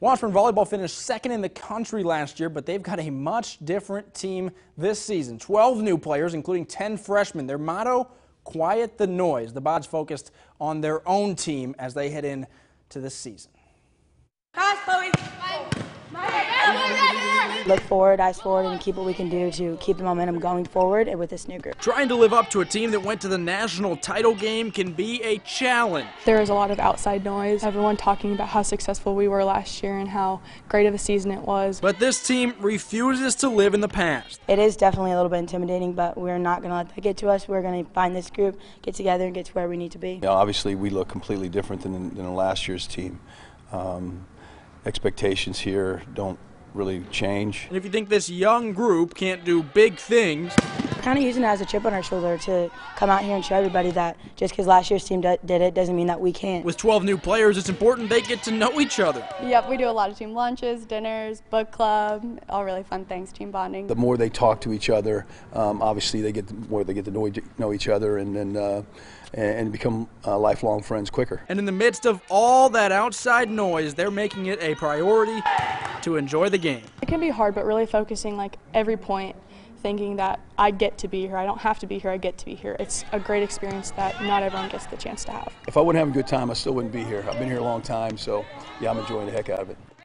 Washburn Volleyball finished second in the country last year, but they've got a much different team this season. 12 new players, including 10 freshmen. Their motto, quiet the noise. The Bods focused on their own team as they head in to this season. Pass, Chloe. Look forward, eyes forward, and keep what we can do to keep the momentum going forward with this new group. Trying to live up to a team that went to the national title game can be a challenge. There is a lot of outside noise. Everyone talking about how successful we were last year and how great of a season it was. But this team refuses to live in the past. It is definitely a little bit intimidating, but we're not going to let that get to us. We're going to find this group, get together, and get to where we need to be. You know, obviously, we look completely different than, than last year's team. Um, expectations here don't really change. And if you think this young group can't do big things, kind of using it as a chip on our shoulder to come out here and show everybody that just because last year's team did it doesn't mean that we can't. With 12 new players, it's important they get to know each other. Yep, we do a lot of team lunches, dinners, book club, all really fun things, team bonding. The more they talk to each other, um, obviously they get the more they get to know, know each other and then uh, and become uh, lifelong friends quicker. And in the midst of all that outside noise, they're making it a priority to enjoy the game. It can be hard, but really focusing like every point, thinking that I get to be here. I don't have to be here, I get to be here. It's a great experience that not everyone gets the chance to have. If I wouldn't have a good time, I still wouldn't be here. I've been here a long time, so yeah, I'm enjoying the heck out of it.